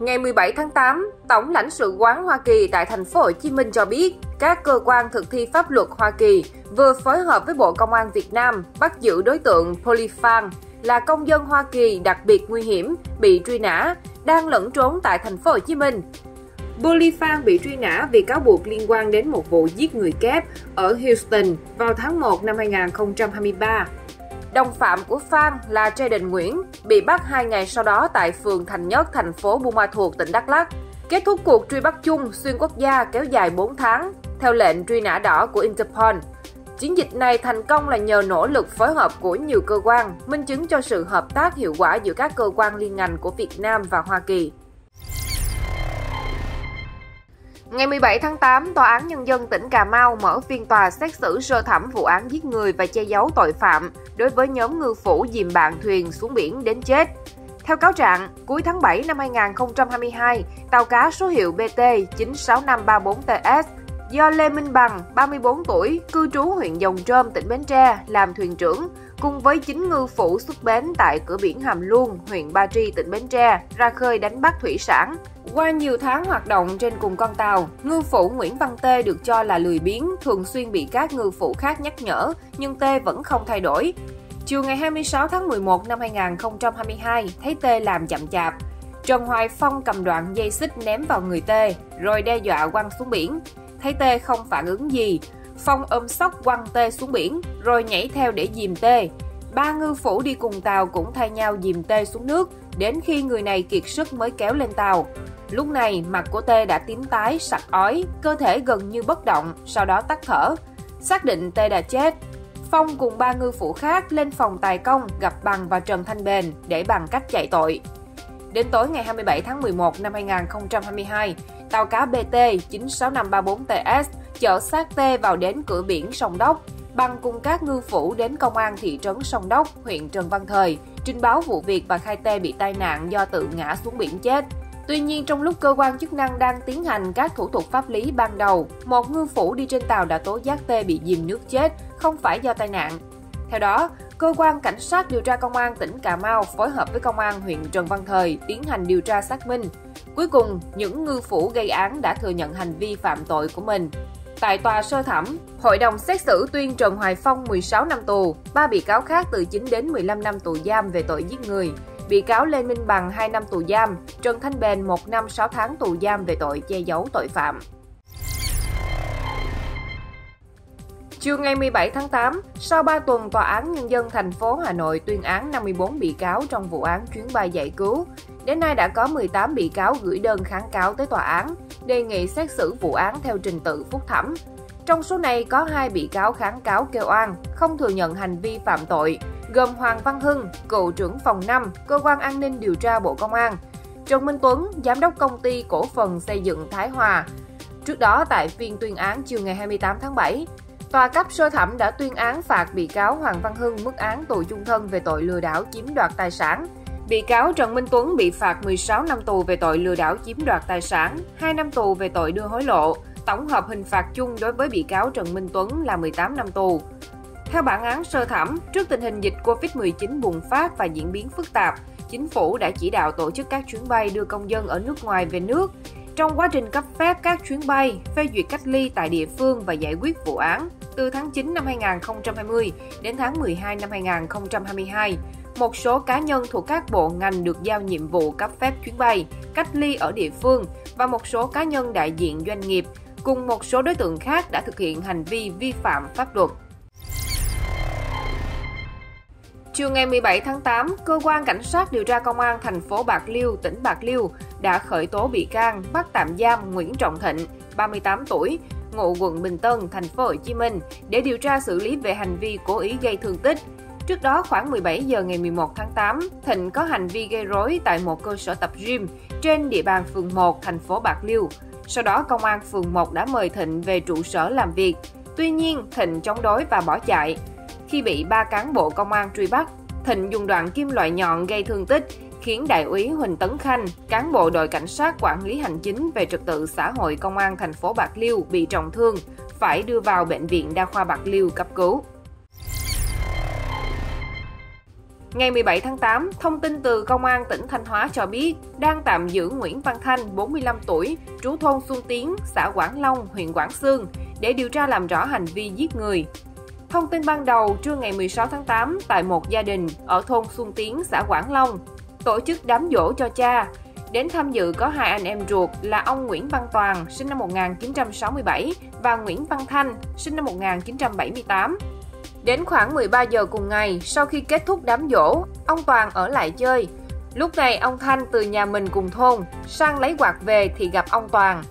Ngày 17 tháng 8, Tổng lãnh sự quán Hoa Kỳ tại thành phố Hồ Chí Minh cho biết, các cơ quan thực thi pháp luật Hoa Kỳ vừa phối hợp với Bộ Công an Việt Nam bắt giữ đối tượng Polifan, là công dân Hoa Kỳ đặc biệt nguy hiểm, bị truy nã, đang lẫn trốn tại thành phố Hồ Chí Minh. Polifan bị truy nã vì cáo buộc liên quan đến một vụ giết người kép ở Houston vào tháng 1 năm 2023. Đồng phạm của Phan là Jaden Nguyễn bị bắt hai ngày sau đó tại phường Thành Nhất, thành phố Buôn Ma Thuột, tỉnh Đắk Lắk. Kết thúc cuộc truy bắt chung xuyên quốc gia kéo dài 4 tháng, theo lệnh truy nã đỏ của Interpol. Chiến dịch này thành công là nhờ nỗ lực phối hợp của nhiều cơ quan, minh chứng cho sự hợp tác hiệu quả giữa các cơ quan liên ngành của Việt Nam và Hoa Kỳ. Ngày 17 tháng 8, Tòa án Nhân dân tỉnh Cà Mau mở phiên tòa xét xử sơ thẩm vụ án giết người và che giấu tội phạm đối với nhóm ngư phủ dìm bạn thuyền xuống biển đến chết. Theo cáo trạng, cuối tháng 7 năm 2022, tàu cá số hiệu BT 96534TS do Lê Minh Bằng, 34 tuổi, cư trú huyện Dòng Trơm, tỉnh Bến Tre, làm thuyền trưởng, cùng với chính ngư phủ xuất bến tại cửa biển Hàm Luông, huyện Ba Tri, tỉnh Bến Tre, ra khơi đánh bắt thủy sản. Qua nhiều tháng hoạt động trên cùng con tàu, ngư phủ Nguyễn Văn Tê được cho là lười biếng, thường xuyên bị các ngư phủ khác nhắc nhở, nhưng Tê vẫn không thay đổi. Chiều ngày 26 tháng 11 năm 2022, thấy Tê làm chậm chạp. Trần Hoài Phong cầm đoạn dây xích ném vào người Tê, rồi đe dọa quăng xuống biển. Thấy Tê không phản ứng gì, Phong ôm sóc quăng Tê xuống biển, rồi nhảy theo để dìm Tê. Ba ngư phủ đi cùng tàu cũng thay nhau dìm Tê xuống nước, đến khi người này kiệt sức mới kéo lên tàu. Lúc này, mặt của Tê đã tím tái, sặc ói, cơ thể gần như bất động, sau đó tắt thở. Xác định Tê đã chết. Phong cùng ba ngư phụ khác lên phòng tài công gặp Bằng và Trần Thanh Bền để bằng cách chạy tội. Đến tối ngày 27 tháng 11 năm 2022, tàu cá BT 96534TS chở xác tê vào đến cửa biển Sông Đốc. Bằng cùng các ngư phủ đến công an thị trấn Sông Đốc, huyện Trần Văn Thời, trình báo vụ việc và khai tê bị tai nạn do tự ngã xuống biển chết. Tuy nhiên, trong lúc cơ quan chức năng đang tiến hành các thủ tục pháp lý ban đầu, một ngư phủ đi trên tàu đã tố giác tê bị dìm nước chết, không phải do tai nạn. Theo đó, cơ quan cảnh sát điều tra công an tỉnh Cà Mau phối hợp với công an huyện Trần Văn Thời tiến hành điều tra xác minh. Cuối cùng, những ngư phủ gây án đã thừa nhận hành vi phạm tội của mình. Tại tòa sơ thẩm, hội đồng xét xử tuyên Trần Hoài Phong 16 năm tù, ba bị cáo khác từ 9 đến 15 năm tù giam về tội giết người. Bị cáo Lê Minh Bằng 2 năm tù giam, Trần Thanh Bền 1 năm 6 tháng tù giam về tội che giấu tội phạm. Chiều ngày 17 tháng 8, sau 3 tuần, Tòa án Nhân dân thành phố Hà Nội tuyên án 54 bị cáo trong vụ án chuyến bay giải cứu. Đến nay đã có 18 bị cáo gửi đơn kháng cáo tới tòa án, đề nghị xét xử vụ án theo trình tự phúc thẩm. Trong số này có hai bị cáo kháng cáo kêu oan, không thừa nhận hành vi phạm tội, gồm Hoàng Văn Hưng, cựu trưởng phòng 5, Cơ quan An ninh điều tra Bộ Công an, Trần Minh Tuấn, giám đốc công ty cổ phần xây dựng Thái Hòa. Trước đó, tại phiên tuyên án chiều ngày 28 tháng 7, Tòa cấp sơ thẩm đã tuyên án phạt bị cáo Hoàng Văn Hưng mức án tù chung thân về tội lừa đảo chiếm đoạt tài sản. Bị cáo Trần Minh Tuấn bị phạt 16 năm tù về tội lừa đảo chiếm đoạt tài sản, 2 năm tù về tội đưa hối lộ. Tổng hợp hình phạt chung đối với bị cáo Trần Minh Tuấn là 18 năm tù. Theo bản án sơ thẩm, trước tình hình dịch COVID-19 bùng phát và diễn biến phức tạp, chính phủ đã chỉ đạo tổ chức các chuyến bay đưa công dân ở nước ngoài về nước. Trong quá trình cấp phép các chuyến bay, phê duyệt cách ly tại địa phương và giải quyết vụ án, từ tháng 9 năm 2020 đến tháng 12 năm 2022, một số cá nhân thuộc các bộ ngành được giao nhiệm vụ cấp phép chuyến bay, cách ly ở địa phương và một số cá nhân đại diện doanh nghiệp cùng một số đối tượng khác đã thực hiện hành vi vi phạm pháp luật. Chiều ngày 17 tháng 8, cơ quan cảnh sát điều tra công an thành phố Bạc Liêu, tỉnh Bạc Liêu đã khởi tố bị can, bắt tạm giam Nguyễn Trọng Thịnh, 38 tuổi, ngụ quận Bình Tân, thành phố Hồ Chí Minh để điều tra xử lý về hành vi cố ý gây thương tích. Trước đó khoảng 17 giờ ngày 11 tháng 8, Thịnh có hành vi gây rối tại một cơ sở tập gym trên địa bàn phường 1, thành phố Bạc Liêu. Sau đó, công an phường 1 đã mời Thịnh về trụ sở làm việc. Tuy nhiên, Thịnh chống đối và bỏ chạy. Khi bị ba cán bộ công an truy bắt, Thịnh dùng đoạn kim loại nhọn gây thương tích, khiến đại úy Huỳnh Tấn Khanh, cán bộ đội cảnh sát quản lý hành chính về trật tự xã hội công an thành phố Bạc Liêu bị trọng thương, phải đưa vào bệnh viện đa khoa Bạc Liêu cấp cứu. Ngày 17 tháng 8, thông tin từ Công an tỉnh Thanh Hóa cho biết đang tạm giữ Nguyễn Văn Thanh, 45 tuổi, trú thôn Xuân Tiến, xã Quảng Long, huyện Quảng Sương, để điều tra làm rõ hành vi giết người. Thông tin ban đầu, trưa ngày 16 tháng 8, tại một gia đình ở thôn Xuân Tiến, xã Quảng Long, tổ chức đám dỗ cho cha. Đến tham dự có hai anh em ruột là ông Nguyễn Văn Toàn, sinh năm 1967, và Nguyễn Văn Thanh, sinh năm 1978. Đến khoảng 13 giờ cùng ngày, sau khi kết thúc đám dỗ, ông Toàn ở lại chơi. Lúc này ông Thanh từ nhà mình cùng thôn, sang lấy quạt về thì gặp ông Toàn.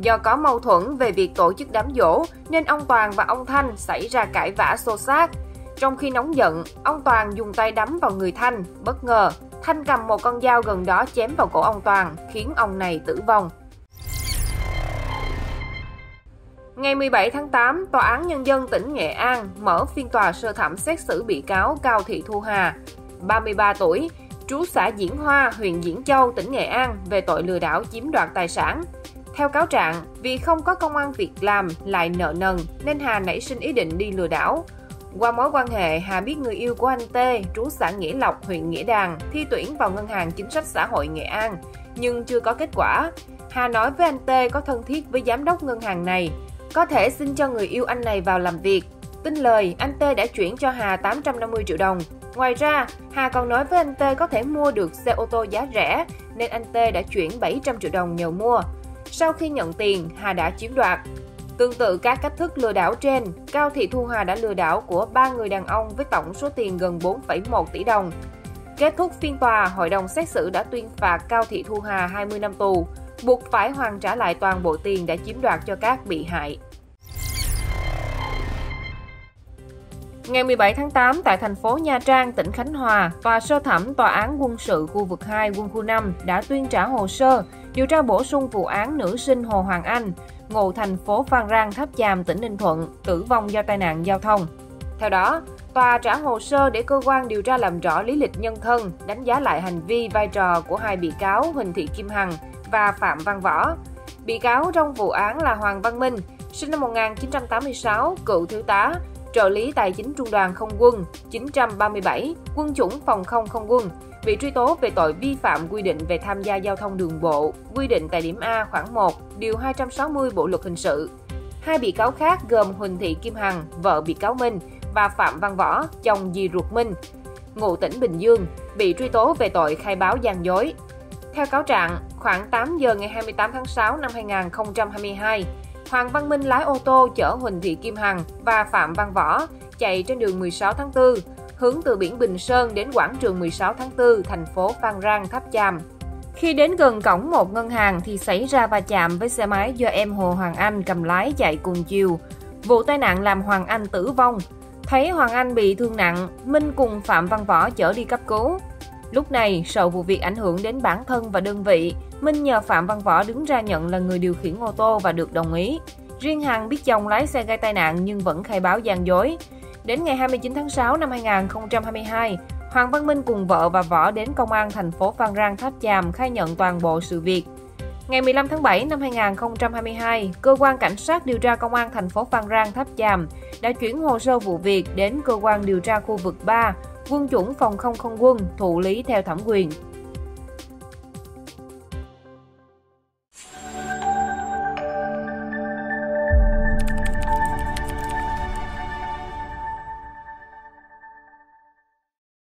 Do có mâu thuẫn về việc tổ chức đám dỗ, nên ông Toàn và ông Thanh xảy ra cãi vã xô xát. Trong khi nóng giận, ông Toàn dùng tay đấm vào người Thanh, bất ngờ. Thanh cầm một con dao gần đó chém vào cổ ông Toàn, khiến ông này tử vong. Ngày 17 tháng 8, Tòa án Nhân dân tỉnh Nghệ An mở phiên tòa sơ thẩm xét xử bị cáo Cao Thị Thu Hà, 33 tuổi, trú xã Diễn Hoa, huyện Diễn Châu, tỉnh Nghệ An về tội lừa đảo chiếm đoạt tài sản. Theo cáo trạng, vì không có công an việc làm lại nợ nần nên Hà nảy sinh ý định đi lừa đảo. Qua mối quan hệ, Hà biết người yêu của anh T, trú xã Nghĩa Lộc, huyện Nghĩa Đàn, thi tuyển vào Ngân hàng Chính sách Xã hội Nghệ An, nhưng chưa có kết quả. Hà nói với anh T có thân thiết với giám đốc ngân hàng này, có thể xin cho người yêu anh này vào làm việc. Tin lời, anh T đã chuyển cho Hà 850 triệu đồng. Ngoài ra, Hà còn nói với anh T có thể mua được xe ô tô giá rẻ, nên anh T đã chuyển 700 triệu đồng nhờ mua. Sau khi nhận tiền, Hà đã chiếm đoạt. Tương tự các cách thức lừa đảo trên, Cao Thị Thu Hà đã lừa đảo của ba người đàn ông với tổng số tiền gần 4,1 tỷ đồng. Kết thúc phiên tòa, hội đồng xét xử đã tuyên phạt Cao Thị Thu Hà 20 năm tù, buộc phải hoàn trả lại toàn bộ tiền đã chiếm đoạt cho các bị hại. Ngày 17 tháng 8 tại thành phố Nha Trang, tỉnh Khánh Hòa, Tòa sơ thẩm Tòa án quân sự khu vực 2 quân khu 5 đã tuyên trả hồ sơ điều tra bổ sung vụ án nữ sinh Hồ Hoàng Anh, ngụ thành phố Phan Rang, Tháp Chàm, tỉnh Ninh Thuận, tử vong do tai nạn giao thông. Theo đó, tòa trả hồ sơ để cơ quan điều tra làm rõ lý lịch nhân thân, đánh giá lại hành vi vai trò của hai bị cáo Huỳnh Thị Kim Hằng và Phạm Văn Võ. Bị cáo trong vụ án là Hoàng Văn Minh, sinh năm 1986, cựu thiếu tá, trợ lý tài chính trung đoàn không quân 937, quân chủng phòng không không quân, bị truy tố về tội vi phạm quy định về tham gia giao thông đường bộ, quy định tại điểm A khoảng 1, điều 260 Bộ luật hình sự. Hai bị cáo khác gồm Huỳnh Thị Kim Hằng, vợ bị cáo Minh, và Phạm Văn Võ, chồng dì ruột Minh, ngụ tỉnh Bình Dương, bị truy tố về tội khai báo gian dối. Theo cáo trạng, khoảng 8 giờ ngày 28 tháng 6 năm 2022, Hoàng Văn Minh lái ô tô chở Huỳnh Thị Kim Hằng và Phạm Văn Võ chạy trên đường 16 tháng 4, hướng từ biển Bình Sơn đến quảng trường 16 tháng 4, thành phố Phan Rang, Tháp Chàm. Khi đến gần cổng một ngân hàng thì xảy ra va chạm với xe máy do em Hồ Hoàng Anh cầm lái chạy cùng chiều. Vụ tai nạn làm Hoàng Anh tử vong. Thấy Hoàng Anh bị thương nặng, Minh cùng Phạm Văn Võ chở đi cấp cứu. Lúc này, sợ vụ việc ảnh hưởng đến bản thân và đơn vị, Minh nhờ Phạm Văn Võ đứng ra nhận là người điều khiển ô tô và được đồng ý. Riêng Hằng biết chồng lái xe gây tai nạn nhưng vẫn khai báo gian dối. Đến ngày 29 tháng 6 năm 2022, Hoàng Văn Minh cùng vợ và Võ đến công an thành phố Phan Rang Tháp Chàm khai nhận toàn bộ sự việc. Ngày 15 tháng 7 năm 2022, cơ quan cảnh sát điều tra công an thành phố Phan Rang Tháp Chàm đã chuyển hồ sơ vụ việc đến cơ quan điều tra khu vực 3, quân chủng phòng không không quân thụ lý theo thẩm quyền.